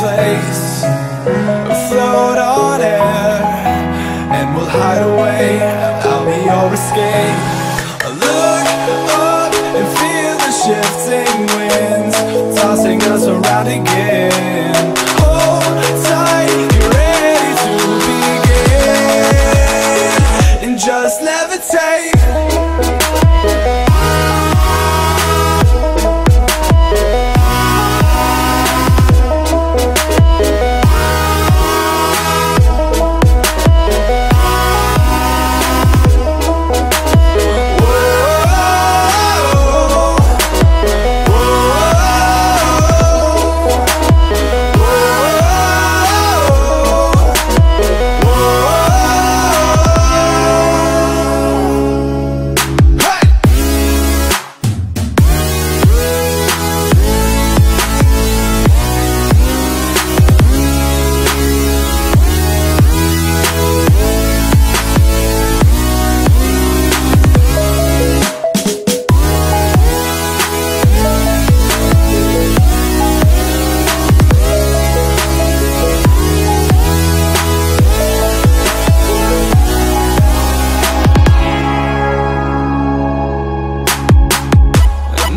place. Float on air and we'll hide away. I'll be your escape. Look up and feel the shifting winds tossing us around again. Hold tight, get ready to begin and just levitate.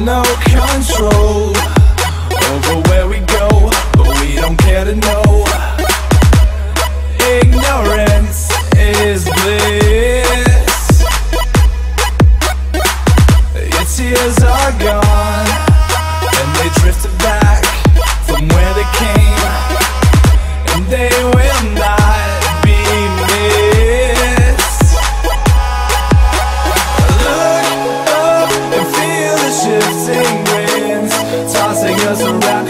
No control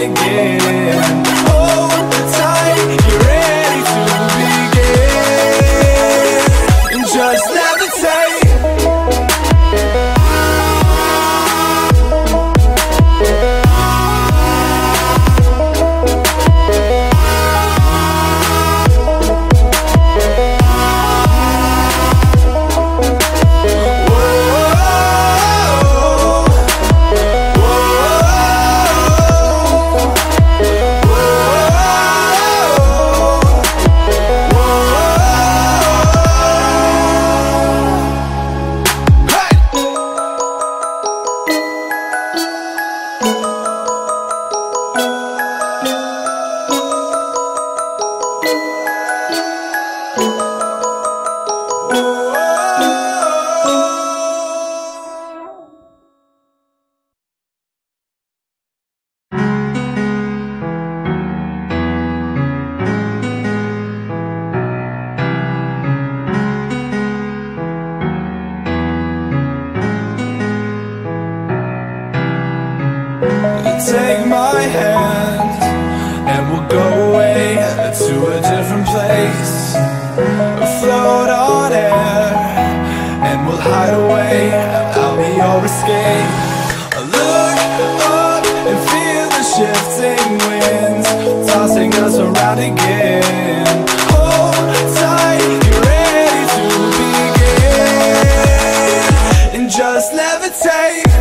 again. To a different place. Float on air and we'll hide away. I'll be your escape. Look up and feel the shifting winds tossing us around again. Hold tight, get ready to begin and just levitate.